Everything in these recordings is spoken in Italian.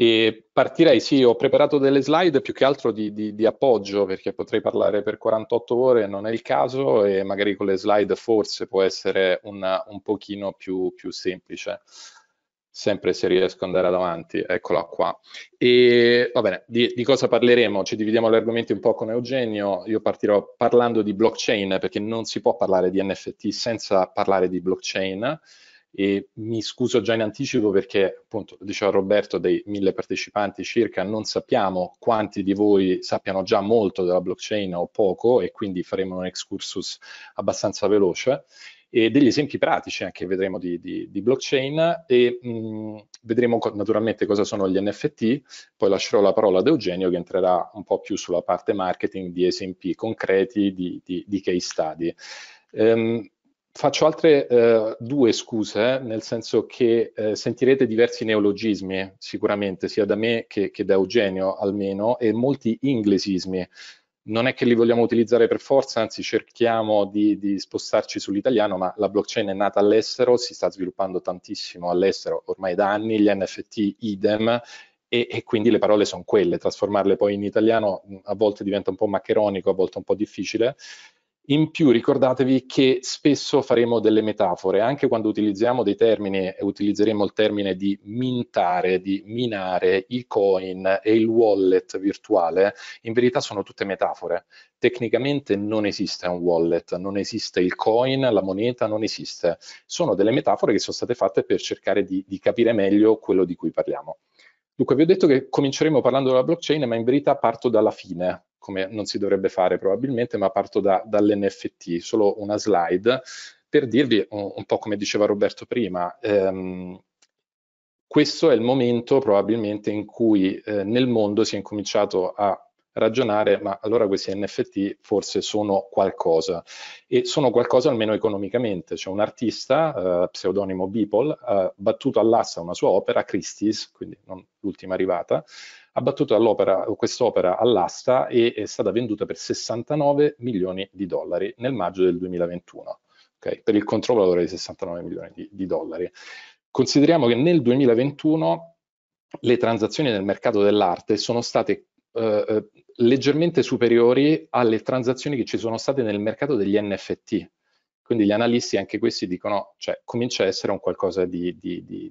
E partirei, sì, ho preparato delle slide più che altro di, di, di, appoggio perché potrei parlare per 48 ore, non è il caso e magari con le slide forse può essere una, un pochino più, più semplice sempre se riesco ad andare avanti, eccola qua. E va bene, di, di, cosa parleremo? Ci dividiamo gli argomenti un po' con Eugenio, io partirò parlando di blockchain perché non si può parlare di NFT senza parlare di blockchain e mi scuso già in anticipo perché appunto diceva Roberto dei mille partecipanti circa non sappiamo quanti di voi sappiano già molto della blockchain o poco e quindi faremo un excursus abbastanza veloce e degli esempi pratici anche vedremo di, di, di blockchain e mh, vedremo co naturalmente cosa sono gli NFT, poi lascerò la parola ad Eugenio che entrerà un po' più sulla parte marketing di esempi concreti di, di case study. Um, faccio altre uh, due scuse, nel senso che uh, sentirete diversi neologismi sicuramente, sia da me che, che da Eugenio almeno, e molti inglesismi. Non è che li vogliamo utilizzare per forza, anzi cerchiamo di, di spostarci sull'italiano, ma la blockchain è nata all'estero, si sta sviluppando tantissimo all'estero ormai da anni, gli NFT idem, e, e, quindi le parole sono quelle, trasformarle poi in italiano a volte diventa un po' maccheronico, a volte un po' difficile, in più ricordatevi che spesso faremo delle metafore, anche quando utilizziamo dei termini, utilizzeremo il termine di mintare, di minare, i coin e il wallet virtuale, in verità sono tutte metafore. Tecnicamente non esiste un wallet, non esiste il coin, la moneta non esiste. Sono delle metafore che sono state fatte per cercare di, di capire meglio quello di cui parliamo. Dunque, vi ho detto che cominceremo parlando della blockchain, ma in verità parto dalla fine, come non si dovrebbe fare probabilmente, ma parto da, dall'NFT, solo una slide per dirvi un, un, po' come diceva Roberto prima, ehm, questo è il momento probabilmente in cui eh, nel mondo si è incominciato a ragionare, ma allora questi NFT forse sono qualcosa e sono qualcosa almeno economicamente. C'è un artista, eh, pseudonimo Beeple, ha battuto all'asta una sua opera, Christie's, quindi non l'ultima arrivata, ha battuto quest'opera all'asta e è stata venduta per 69 milioni di dollari nel maggio del 2021, okay? per il controvalore di 69 milioni di, di dollari. Consideriamo che nel 2021 le transazioni nel mercato dell'arte sono state eh, eh, leggermente superiori alle transazioni che ci sono state nel mercato degli NFT. Quindi gli analisti anche questi dicono, cioè comincia a essere un qualcosa di, di, di,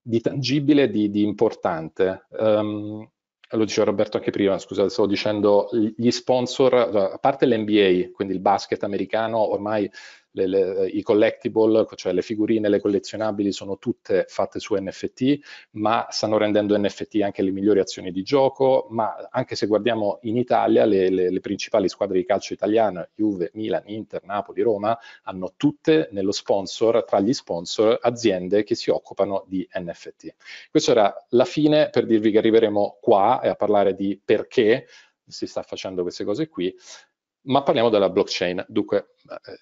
di tangibile, di, importante. Um, lo diceva Roberto anche prima, scusate, stavo dicendo gli sponsor, a parte l'NBA, quindi il basket americano, ormai le, le, i collectible, cioè le figurine, le collezionabili sono tutte fatte su NFT, ma stanno rendendo NFT anche le migliori azioni di gioco, ma anche se guardiamo in Italia le, le principali squadre di calcio italiane, Juve, Milan, Inter, Napoli, Roma, hanno tutte nello sponsor, tra gli sponsor, aziende che si occupano di NFT. Questa era la fine per dirvi che arriveremo qua e a parlare di perché si sta facendo queste cose qui. Ma parliamo della blockchain. Dunque,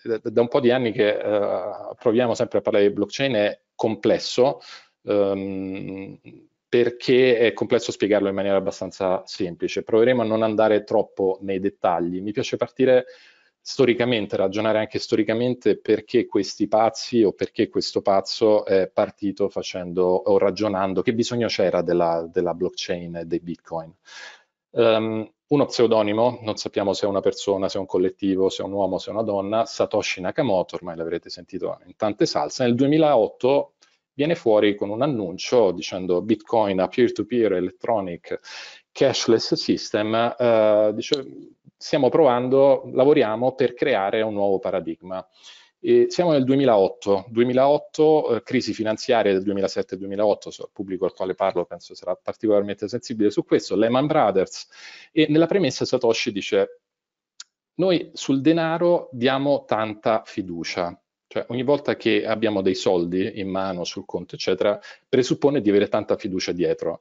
eh, da un po' di anni che eh, proviamo sempre a parlare di blockchain, è complesso ehm, perché è complesso spiegarlo in maniera abbastanza semplice. Proveremo a non andare troppo nei dettagli. Mi piace partire storicamente, ragionare anche storicamente perché questi pazzi o perché questo pazzo è partito facendo o ragionando che bisogno c'era della, della blockchain e dei bitcoin. Um, uno pseudonimo, non sappiamo se è una persona, se è un collettivo, se è un uomo, se è una donna, Satoshi Nakamoto, ormai l'avrete sentito in tante salse, nel 2008 viene fuori con un annuncio dicendo Bitcoin a peer-to-peer electronic cashless system, eh, dice, stiamo provando, lavoriamo per creare un nuovo paradigma. E siamo nel 2008, 2008 eh, crisi finanziaria del 2007-2008, so, il pubblico al quale parlo penso sarà particolarmente sensibile su questo, Lehman Brothers, e nella premessa Satoshi dice noi sul denaro diamo tanta fiducia, cioè ogni volta che abbiamo dei soldi in mano sul conto, eccetera, presuppone di avere tanta fiducia dietro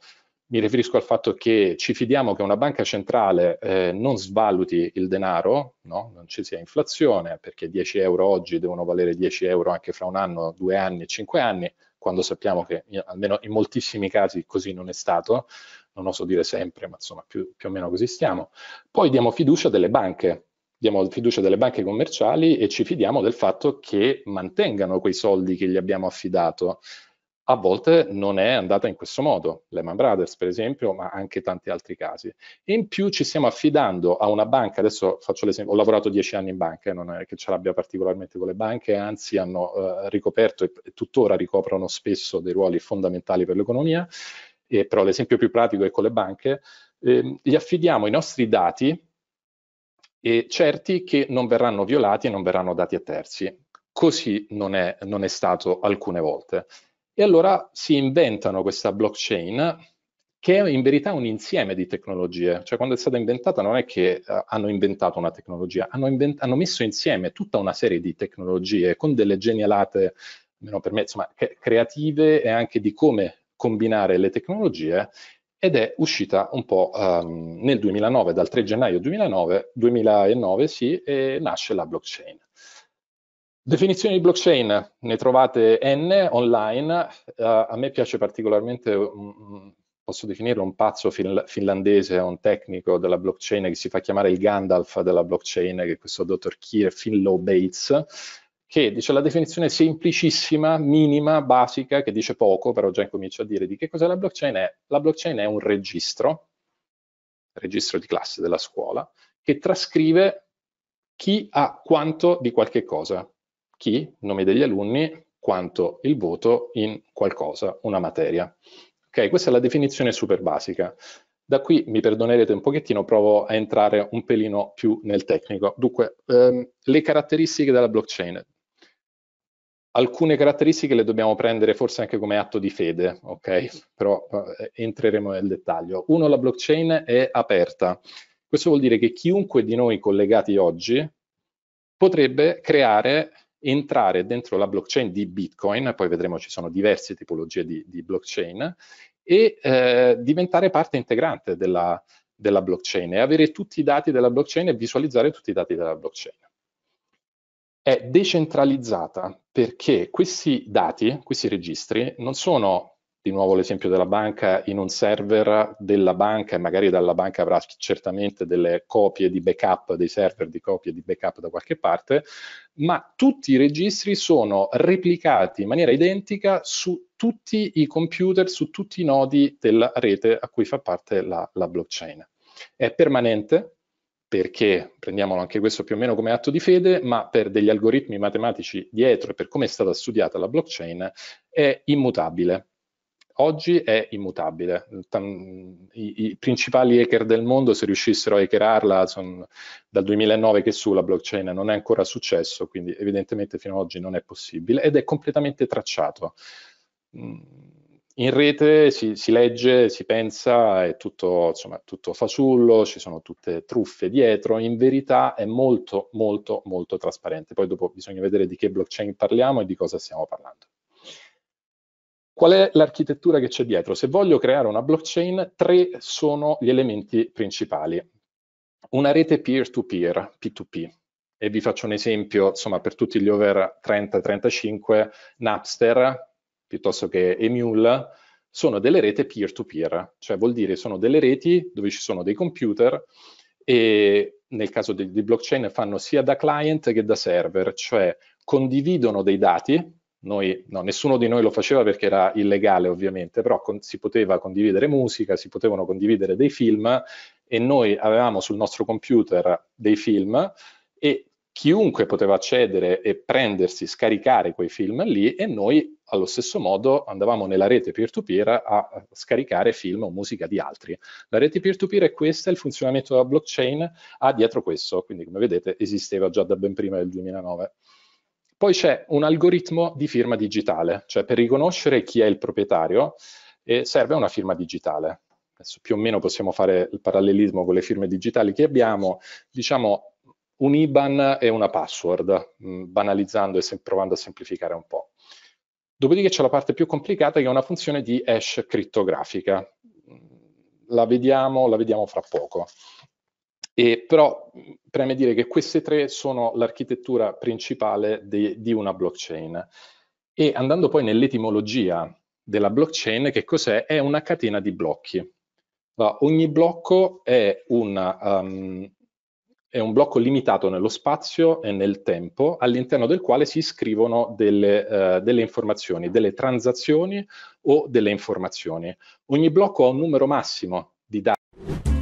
mi riferisco al fatto che ci fidiamo che una banca centrale eh, non svaluti il denaro, no? non ci sia inflazione, perché 10 euro oggi devono valere 10 euro anche fra un anno, due anni, cinque anni, quando sappiamo che almeno in moltissimi casi così non è stato, non oso dire sempre, ma insomma più, più o meno così stiamo. Poi diamo fiducia delle banche, diamo fiducia delle banche commerciali e ci fidiamo del fatto che mantengano quei soldi che gli abbiamo affidato a volte non è andata in questo modo, Lehman Brothers per esempio, ma anche tanti altri casi. In più ci stiamo affidando a una banca, adesso faccio l'esempio, ho lavorato dieci anni in banca, non è che ce l'abbia particolarmente con le banche, anzi hanno eh, ricoperto e, tuttora ricoprono spesso dei ruoli fondamentali per l'economia, e, però l'esempio più pratico è con le banche, eh, gli affidiamo i nostri dati e certi che non verranno violati e non verranno dati a terzi. Così non è, non è stato alcune volte. E allora si inventano questa blockchain che è in verità un insieme di tecnologie, cioè quando è stata inventata non è che uh, hanno inventato una tecnologia, hanno, invent- hanno, messo insieme tutta una serie di tecnologie con delle genialate, almeno per me, insomma, creative e anche di come combinare le tecnologie ed è uscita un po' um, nel 2009, dal 3 gennaio 2009, 2009 sì, e nasce la blockchain. Definizioni di blockchain, ne trovate n online, uh, a me piace particolarmente, um, posso definirlo un pazzo fin finlandese, un tecnico della blockchain che si fa chiamare il Gandalf della blockchain, che è questo dottor Kier Finlow Bates, che dice la definizione semplicissima, minima, basica, che dice poco, però già incomincia a dire di che cos'è la blockchain è. La blockchain è un registro, registro di classe della scuola, che trascrive chi ha quanto di qualche cosa chi, nome degli alunni, quanto il voto in qualcosa, una materia. Ok, questa è la definizione super basica. Da qui mi perdonerete un pochettino, provo a entrare un pelino più nel tecnico. Dunque, ehm, le caratteristiche della blockchain. Alcune caratteristiche le dobbiamo prendere forse anche come atto di fede, ok? Però eh, entreremo nel dettaglio. Uno, la blockchain è aperta. Questo vuol dire che chiunque di noi collegati oggi potrebbe creare entrare dentro la blockchain di Bitcoin, poi vedremo ci sono diverse tipologie di, di blockchain, e eh, diventare parte integrante della, della blockchain e avere tutti i dati della blockchain e visualizzare tutti i dati della blockchain. È decentralizzata perché questi dati, questi registri, non sono di nuovo l'esempio della banca in un server della banca e magari dalla banca avrà certamente delle copie di backup, dei server di copie di backup da qualche parte, ma tutti i registri sono replicati in maniera identica su tutti i computer, su tutti i nodi della rete a cui fa parte la, la blockchain. È permanente, perché prendiamolo anche questo più o meno come atto di fede, ma per degli algoritmi matematici dietro e per come è stata studiata la blockchain è immutabile oggi è immutabile. I, I, principali hacker del mondo, se riuscissero a hackerarla, sono dal 2009 che su la blockchain non è ancora successo, quindi evidentemente fino ad oggi non è possibile ed è completamente tracciato. Mm, in rete si, si legge, si pensa, è tutto, insomma, tutto fasullo, ci sono tutte truffe dietro, in verità è molto, molto, molto trasparente. Poi dopo bisogna vedere di che blockchain parliamo e di cosa stiamo parlando. Qual è l'architettura che c'è dietro? Se voglio creare una blockchain, tre sono gli elementi principali. Una rete peer-to-peer, P2P. E vi faccio un esempio, insomma, per tutti gli over 30-35, Napster, piuttosto che Emule, sono delle reti peer-to-peer, cioè vuol dire sono delle reti dove ci sono dei computer e nel caso di, blockchain fanno sia da client che da server, cioè condividono dei dati, noi, no, nessuno di noi lo faceva perché era illegale ovviamente, però con, si poteva condividere musica, si potevano condividere dei film e noi avevamo sul nostro computer dei film e chiunque poteva accedere e prendersi, scaricare quei film lì e noi allo stesso modo andavamo nella rete peer-to-peer -peer a scaricare film o musica di altri. La rete peer-to-peer -peer è questa, il funzionamento della blockchain ha dietro questo, quindi come vedete esisteva già da ben prima del 2009. Poi c'è un algoritmo di firma digitale, cioè per riconoscere chi è il proprietario eh, serve una firma digitale. Adesso più o meno possiamo fare il parallelismo con le firme digitali che abbiamo, diciamo un IBAN e una password, mh, mm, banalizzando e provando a semplificare un po'. Dopodiché c'è la parte più complicata che è una funzione di hash crittografica. La vediamo, la vediamo fra poco. E però preme dire che queste tre sono l'architettura principale di, di una blockchain. E andando poi nell'etimologia della blockchain, che cos'è? È una catena di blocchi. Uh, ogni blocco è una, um, è un blocco limitato nello spazio e nel tempo all'interno del quale si scrivono delle, uh, delle, informazioni, delle transazioni o delle informazioni. Ogni blocco ha un numero massimo di dati